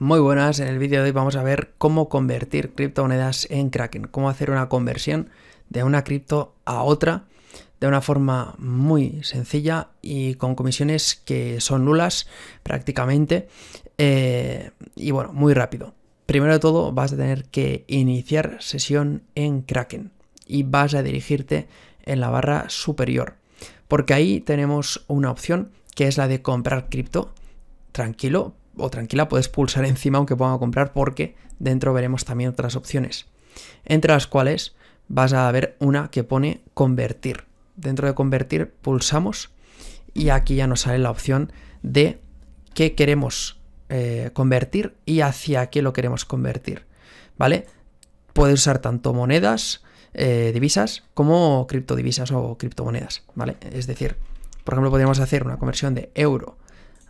Muy buenas, en el vídeo de hoy vamos a ver cómo convertir criptomonedas en Kraken, cómo hacer una conversión de una cripto a otra de una forma muy sencilla y con comisiones que son nulas prácticamente eh, y bueno, muy rápido. Primero de todo vas a tener que iniciar sesión en Kraken y vas a dirigirte en la barra superior porque ahí tenemos una opción que es la de comprar cripto tranquilo o tranquila, puedes pulsar encima aunque ponga comprar porque dentro veremos también otras opciones, entre las cuales vas a ver una que pone convertir. Dentro de convertir pulsamos y aquí ya nos sale la opción de qué queremos eh, convertir y hacia qué lo queremos convertir. ¿Vale? Puedes usar tanto monedas, eh, divisas, como criptodivisas o criptomonedas. ¿Vale? Es decir, por ejemplo, podríamos hacer una conversión de euro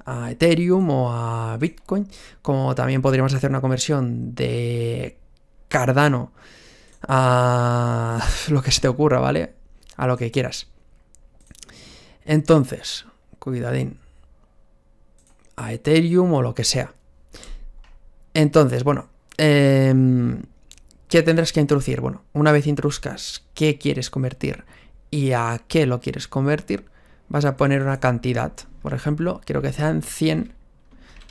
a Ethereum o a Bitcoin, como también podríamos hacer una conversión de Cardano a lo que se te ocurra, ¿vale? A lo que quieras. Entonces, cuidadín. A Ethereum o lo que sea. Entonces, bueno, em, ¿qué tendrás que introducir? Bueno, una vez introduzcas qué quieres convertir y a qué lo quieres convertir, vas a poner una cantidad. Por ejemplo, quiero que sean 100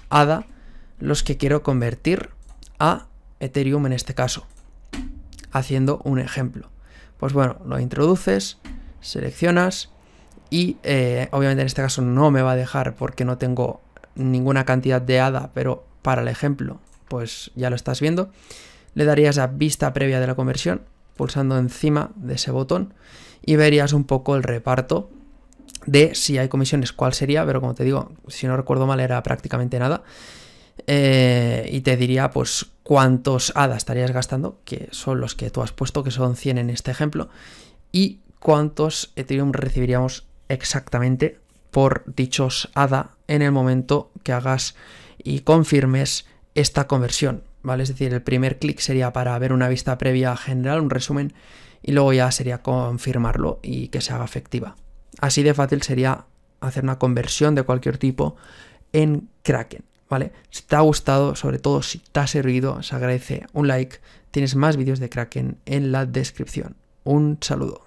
ADA los que quiero convertir a Ethereum en este caso, haciendo un ejemplo. Pues bueno, lo introduces, seleccionas y eh, obviamente en este caso no me va a dejar porque no tengo ninguna cantidad de ADA, pero para el ejemplo, pues ya lo estás viendo. Le darías a vista previa de la conversión, pulsando encima de ese botón y verías un poco el reparto de si hay comisiones, cuál sería, pero como te digo, si no recuerdo mal era prácticamente nada. Eh, y te diría pues cuántos ADA estarías gastando, que son los que tú has puesto, que son 100 en este ejemplo, y cuántos Ethereum recibiríamos exactamente por dichos ADA en el momento que hagas y confirmes esta conversión, ¿vale? Es decir, el primer clic sería para ver una vista previa general, un resumen, y luego ya sería confirmarlo y que se haga efectiva. Así de fácil sería hacer una conversión de cualquier tipo en Kraken, ¿vale? Si te ha gustado, sobre todo si te ha servido, se agradece un like. Tienes más vídeos de Kraken en la descripción. Un saludo.